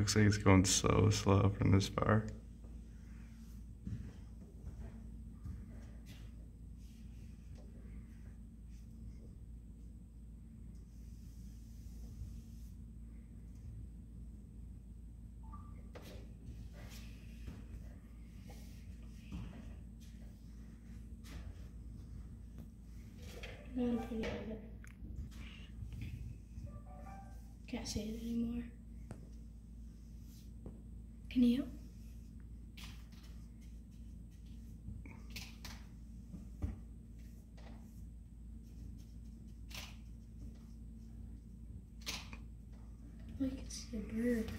Looks like it's going so slow from this far. Can't see it anymore. Can you? Oh, you can see a bird.